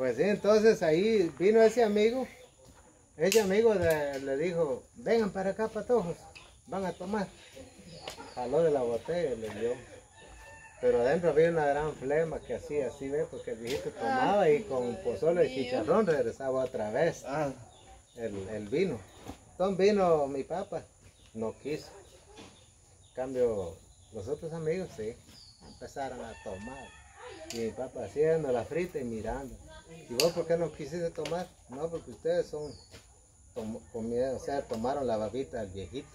Pues sí, entonces ahí vino ese amigo. Ese amigo le, le dijo, vengan para acá, patojos, van a tomar. Jaló de la botella y le dio. Pero adentro había una gran flema que hacía así, ¿ves? Porque el viejito tomaba y con pozole y chicharrón regresaba otra vez Ah, el, el vino. Entonces vino mi papá, no quiso. En cambio, los otros amigos sí, empezaron a tomar. Y mi papá haciendo la frita y mirando. ¿Y vos por qué no quisiste tomar? No, porque ustedes son, tom- comieron, o sea, tomaron la babita del viejito.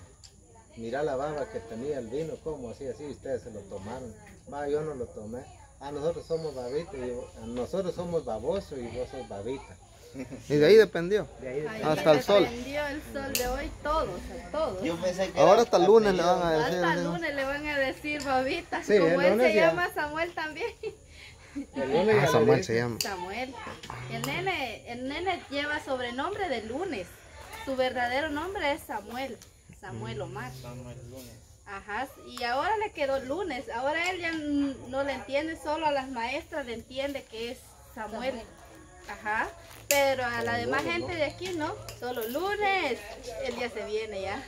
Mira la baba que tenía el vino, como así, así, ustedes se lo tomaron. Va, yo no lo tomé. Ah, nosotros somos babita, y yo- ah, nosotros somos baboso y vos sos babita. Y de ahí dependió. De ahí Ahí Hasta el sol. Prendió el sol de hoy todos, a todos. yo pensé que Ahora hasta el lunes le van a decir. Hasta el lunes le van a decir babita. Sí, Como el él se ya. llama Samuel también. El Ah, Samuel se llama. Samuel. El nene, el nene lleva sobrenombre de lunes. Su verdadero nombre es Samuel. Samuel Omar. Samuel Lunes. Ajá. Y ahora le quedó lunes. Ahora él ya no le entiende, solo a las maestras le entiende que es Samuel. Ajá. Pero a la demás gente de aquí no. Solo lunes. Él ya se viene ya.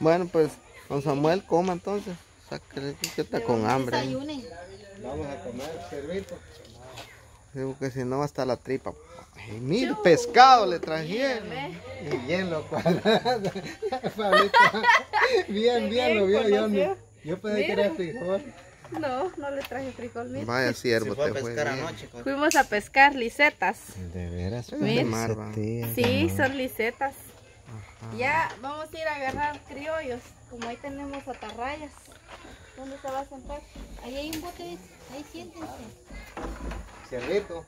Bueno, pues con Samuel coma entonces. Sáquele que está con hambre. Desayunen. Vamos a comer, servito. Sí, porque si no hasta la tripa. Ay, mire, pescado le trajeron. Ve. Y bien lo cuadrado. Pablito. Bien, bien lo vio. Yo, yo pensé que era frijol. No, no le traje frijol. mira. Vaya siervo, fue a te fue pescar bien. anoche. Fuimos a pescar licetas. De veras. Marva. Sí, son licetas. Ya vamos a ir a agarrar criollos. Como ahí tenemos atarrayas. ¿Dónde se va a sentar? Ahí hay un bote, ahí siéntense. Servito.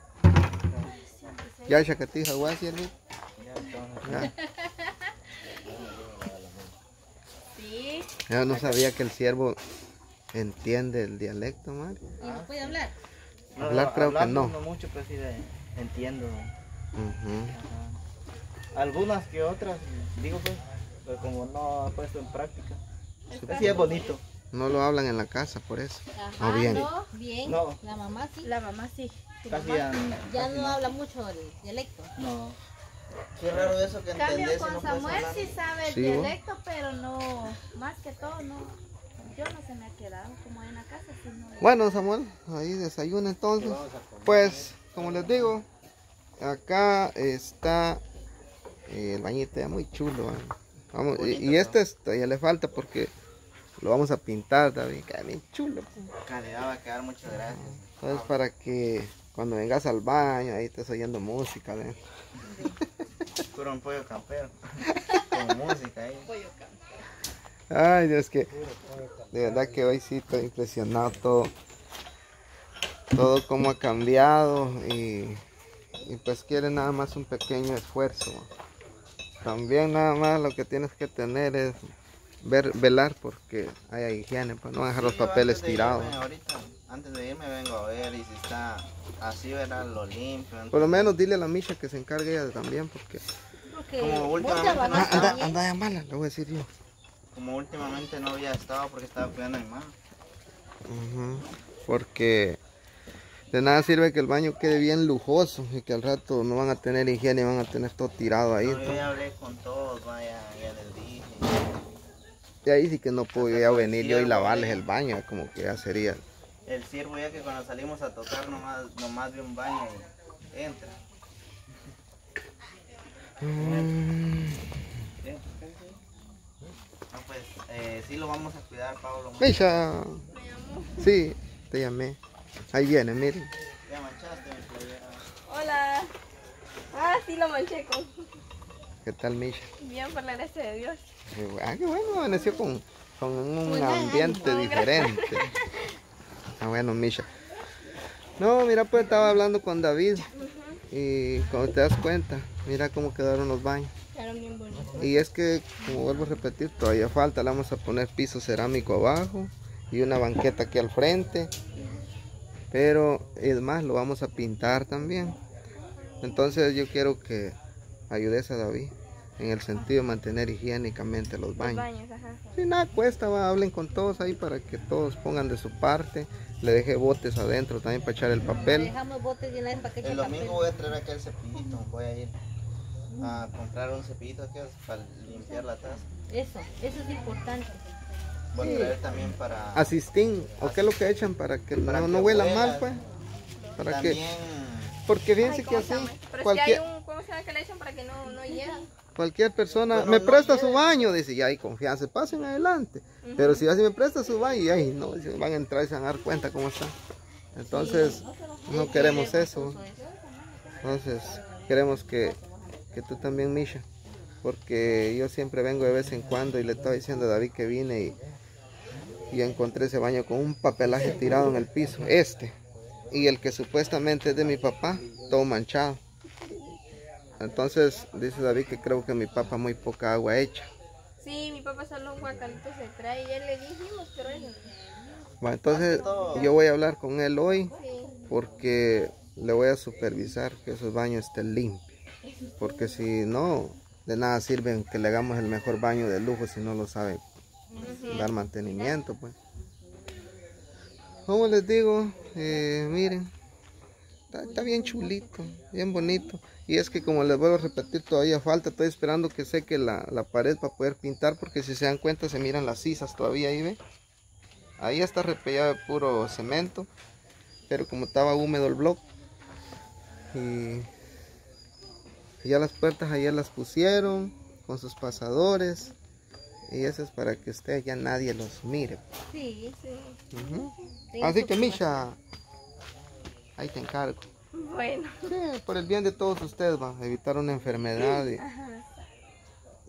Ya chacatija, guay, siervo. Ya. Sí. Yo no sabía que el siervo entiende el dialecto, Mario. ¿Y no puede hablar? Hablar creo que no. mucho, pero sí de- entiendo. Ajá. Algunas que otras, digo pues, pero como no he puesto en práctica. Sí es bonito. No lo hablan en la casa, por eso. Ajá, ¿O bien? no, bien. No. La mamá sí. La mamá sí. Tu Casi mamá ya, ya casi no no. habla mucho el dialecto. No. Qué raro eso que Cambio con no Samuel sí sabe el Sí, ¿vos? dialecto, pero no, más que todo no. Yo no se me ha quedado como en la casa. Bueno, Samuel, ahí desayuna entonces. Pues, como les digo, acá está eh, el bañito ya muy chulo. ¿eh? Vamos, y, Bonito, y este es- todavía le falta porque lo vamos a pintar, David, queda bien chulo. pues. Calidad va a quedar, muchas gracias. Entonces, para que cuando vengas al baño, ahí estés oyendo música. ¿ve? Puro un pollo campero. Con música ahí. Pollo campo. Ay, Dios, que de verdad que hoy sí estoy impresionado todo, todo cómo ha cambiado y, y pues quiere nada más un pequeño esfuerzo. También nada más lo que tienes que tener es ver, velar porque haya higiene, para no dejar los Sí, papeles antes de tirados. irme ahorita, antes de irme vengo a ver y si está así, verá, lo limpio. Por lo menos dile a la Misha que se encargue ella también porque... Porque Como últimamente no anda, anda a llamarla, le voy a decir yo. Como últimamente no había estado porque estaba cuidando a mi mamá. Ujú, Porque de nada sirve que el baño quede bien lujoso y que al rato no van a tener higiene y van a tener todo tirado ahí. No, yo entonces- ya hablé con todos, vaya, ya les. Y ahí sí que no podía venir yo y lavarles ¿eh? el baño, como que ya sería. El siervo ya que cuando salimos a tocar nomás, nomás de un baño y entra. Mm, Ah, pues eh, sí lo vamos a cuidar, Pablo. Misha, sí, te llamé. Ahí viene, miren. Ya manchaste mi playera. Hola. Ah, sí lo manché con ¿Qué tal, Misha? bien por la gracia de Dios. Ah, qué bueno, amaneció con, con un ambiente diferente. Ah, bueno, Misha. No, mira, pues estaba hablando con David y cuando te das cuenta, mira cómo quedaron los baños. Bien. Y es que, como vuelvo a repetir, todavía falta, le vamos a poner piso cerámico abajo y una banqueta aquí al frente. Pero es más, lo vamos a pintar también. Entonces yo quiero que ayudes a David. En el sentido de mantener higiénicamente los Los baños. ajá. Si nada cuesta, va, hablen con todos ahí para que todos pongan de su parte. Le deje botes adentro también para echar el papel. Dejamos botes de una vez para que eche El domingo papel. voy a traer aquí el cepillito. Voy a ir a comprar un cepillito es para limpiar la taza. Eso, eso es importante. Voy a traer también para. Asistín, ¿o qué es lo que echan para que Para no, que no huela huela. mal, pues? Para también. que, porque fíjense Ay, que ¿cómo así, es que cualquier, hay un, ¿cómo se llama que le echan para que no, no hiera? Cualquier persona, Pero me presta su baño, dice, ya hay confianza, pasen adelante. Pero si así me presta su baño, y ahí no, van a entrar y se van a dar cuenta cómo está. Entonces, no queremos eso. Entonces, queremos que, que tú también, Misha, porque yo siempre vengo de vez en cuando y le estaba diciendo a David que vine y, y encontré ese baño con un papelaje tirado en el piso, este, y el que supuestamente es de mi papá, todo manchado. Entonces, dice David que creo que mi papá muy poca agua echa. Sí, mi papá solo un guacalito se trae ya le dijimos, pero él Bueno, entonces, yo voy a hablar con él hoy sí. porque le voy a supervisar que esos baños estén limpios. Porque si no, de nada sirve que le hagamos el mejor baño de lujo si no lo sabe dar mantenimiento. Pues. Como les digo, eh, miren, está, está bien chulito, bien bonito. Y es que como les vuelvo a repetir, todavía falta, estoy esperando que seque la, la pared para poder pintar, porque si se dan cuenta se miran las sisas todavía ahí, ¿ve? Ahí está repellado de puro cemento, pero como estaba húmedo el bloque, y ya las puertas ayer las pusieron con sus pasadores, y eso es para que usted ya nadie los mire. Sí, Sí. Así que Misha, ahí te encargo. Bueno, Sí, por el bien de todos ustedes, va a evitar una enfermedad. Y,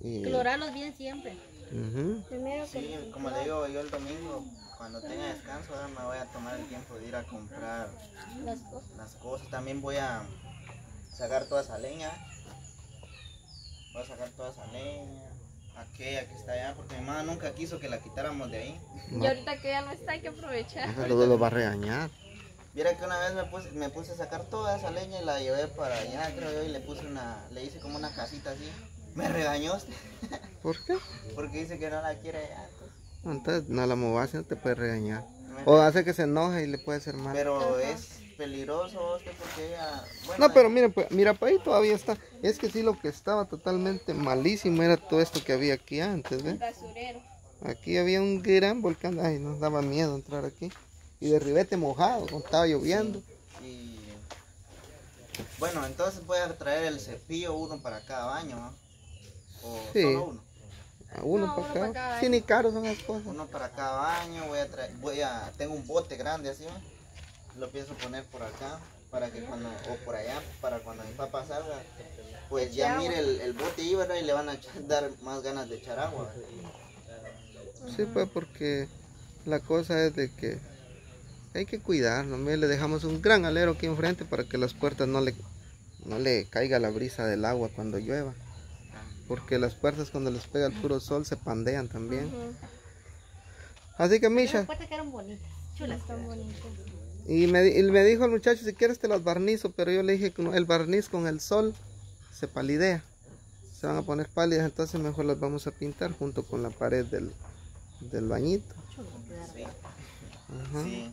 y- Clorarlos bien siempre. Ujú. primero que Sí, como le digo, yo el domingo, cuando tenga descanso, ahora me voy a tomar el tiempo de ir a comprar Las cosas. las cosas. También voy a sacar toda esa leña. Voy a sacar toda esa leña. Aquella que está allá, porque mi mamá nunca quiso que la quitáramos de ahí. Y ahorita que ya no está, hay que aprovechar. Luego lo va a regañar. Viera que una vez me puse, me puse a sacar toda esa leña y la llevé para allá, creo yo, y le puse una, le hice como una casita así. Me regañó usted, ¿Por qué? porque dice que no la quiere allá. entonces, Entonces no la movas, no te puede regañar. me O hace que se enoje y le puede hacer mal. Pero es peligroso usted porque ella... Bueno, No, pero miren, pues, mira, pues ahí todavía está. Es que sí, lo que estaba totalmente malísimo era todo esto que había aquí antes, ¿ves? Basurero. Aquí había un gran volcán. Ay, nos daba miedo entrar aquí. Y de ribete mojado, cuando estaba lloviendo. Y... Bueno, entonces voy a traer el cepillo uno para cada baño, ¿no? O Sí. solo uno. A uno No, para uno acá. para cada Sí, ni caros son las cosas. Uno para cada baño, voy a traer, voy a, tengo un bote grande así, ¿no? Lo pienso poner por acá, para que cuando, o por allá, para cuando mi papá salga, pues ya mire el, el bote ahí, ¿verdad? Y le van a echar- dar más ganas de echar agua. Sí, pues porque la cosa es de que hay que cuidarlo. Mire, le dejamos un gran alero aquí enfrente para que las puertas no le, no le caiga la brisa del agua cuando llueva. Porque las puertas cuando les pega el puro sol se pandean también. Así que Las Misha, puertas quedaron bonitas, chulas. Están bonitos. y me, di- y me dijo el muchacho, si quieres te las barnizo, pero yo le dije que no, el barniz con el sol se palidea. Se van a poner pálidas, entonces mejor las vamos a pintar junto con la pared del, del bañito. Sí, Ajá. sí.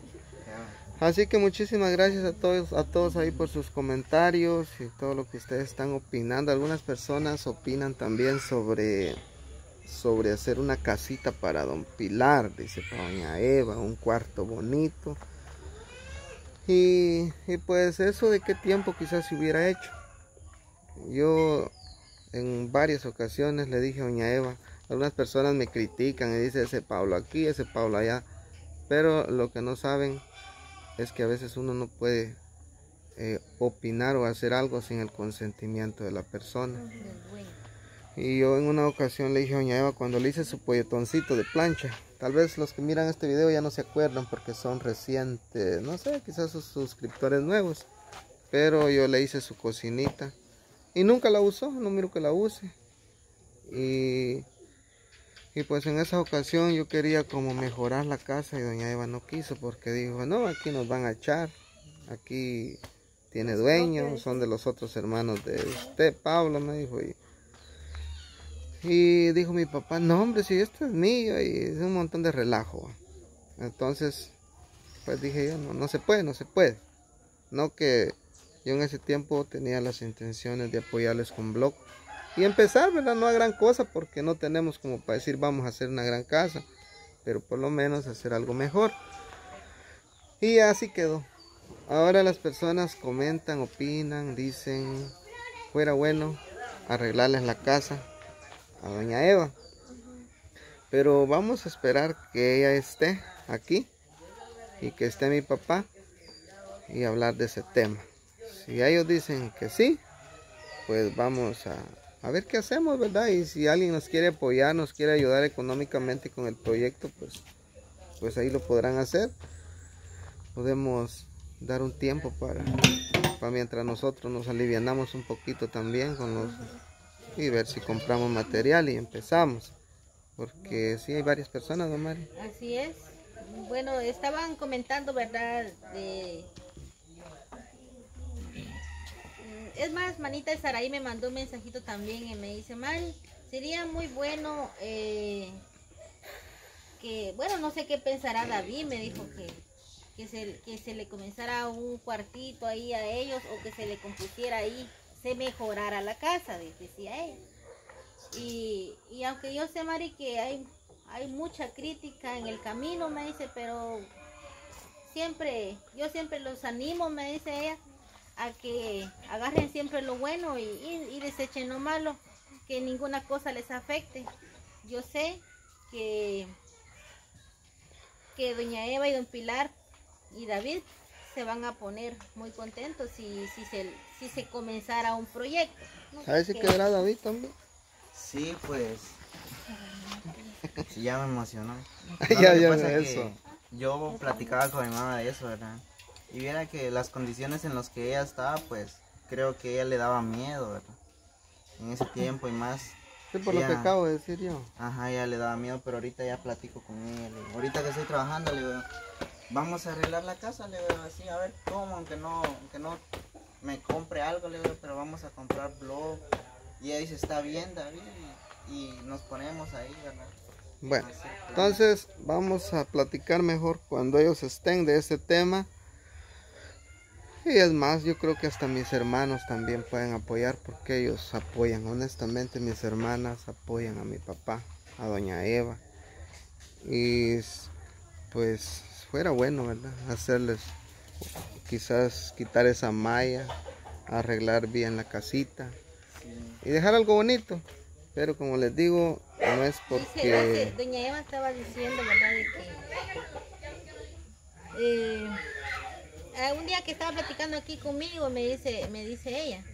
Así que muchísimas gracias a todos, a todos ahí por sus comentarios y todo lo que ustedes están opinando. Algunas personas opinan también sobre, sobre hacer una casita para don Pilar, dice para doña Eva, un cuarto bonito. Y, y pues eso de qué tiempo quizás se hubiera hecho. Yo en varias ocasiones le dije a doña Eva, algunas personas me critican y dicen ese Pablo aquí, ese Pablo allá. Pero lo que no saben es que a veces uno no puede eh, opinar o hacer algo sin el consentimiento de la persona. Y yo en una ocasión le dije a doña Eva cuando le hice su polletoncito de plancha, tal vez los que miran este video ya no se acuerdan porque son recientes, no sé, quizás sus suscriptores nuevos, pero yo le hice su cocinita y nunca la usó, no miro que la use. Y, y pues en esa ocasión yo quería como mejorar la casa y doña Eva no quiso porque dijo, no, aquí nos van a echar, aquí tiene dueño, son de los otros hermanos de usted, Pablo, me dijo. Y, Y dijo mi papá, no hombre, si esto es mío y es un montón de relajo. Entonces, pues dije yo, no, no se puede, no se puede. No que yo en ese tiempo tenía las intenciones de apoyarles con blog. Y empezar, ¿verdad? No a gran cosa porque no tenemos como para decir vamos a hacer una gran casa. Pero por lo menos hacer algo mejor. Y así quedó. Ahora las personas comentan, opinan, dicen, fuera bueno arreglarles la casa a doña Eva. Pero vamos a esperar que ella esté aquí y que esté mi papá y hablar de ese tema. Si ellos dicen que sí, pues vamos a, a ver qué hacemos, ¿verdad? Y si alguien nos quiere apoyar, nos quiere ayudar económicamente con el proyecto, pues, pues ahí lo podrán hacer. Podemos dar un tiempo para, para mientras nosotros nos alivianamos un poquito también con los y ver si compramos material y empezamos. Porque sí hay varias personas, don Mari. Así es. Bueno, estaban comentando, ¿verdad? Mm, Es más, manita Saraí me mandó un mensajito también y me dice, Mari, sería muy bueno eh, que, bueno, no sé qué pensará David, me dijo que, que, se, le comenzara un cuartito ahí a ellos o que se le compusiera ahí, se mejorara la casa, de- decía ella. Y, y aunque yo sé, Mari, que hay, hay mucha crítica en el camino, me dice, pero siempre, yo siempre los animo, me dice ella, a que agarren siempre lo bueno y, y, y desechen lo malo, que ninguna cosa les afecte. Yo sé que, que doña Eva y don Pilar y David se van a poner muy contentos si, si, se, si se comenzara un proyecto. ¿no? ¿Sabes si Que- quedará David también? Sí, pues. Sí, ya me emocionó. Ya, que ya, eso. que Yo platicaba con mi mamá de eso, ¿verdad? Y viera que las condiciones en las que ella estaba, pues creo que ella le daba miedo, ¿verdad? En ese tiempo y más. Sí, por lo que Ya. acabo de decir yo. Ajá, ella le daba miedo, pero ahorita ya platico con ella. le ahorita que estoy trabajando, le digo, vamos a arreglar la casa, le digo así, a ver cómo, aunque no, aunque no me compre algo, le digo, pero vamos a comprar blog. Y ella dice, está bien, David, y, y nos ponemos ahí, ¿verdad? Bueno, entonces vamos a platicar mejor cuando ellos estén de ese tema. Y es más, yo creo que hasta mis hermanos también pueden apoyar porque ellos apoyan. Honestamente, mis hermanas apoyan a mi papá, a doña Eva. Y pues fuera bueno, ¿verdad? Hacerles quizás quitar esa malla, arreglar bien la casita y dejar algo bonito. Pero como les digo, no es porque... dice, doña Eva estaba diciendo, ¿verdad? De que eh, un día que estaba platicando aquí conmigo, me dice, me dice ella,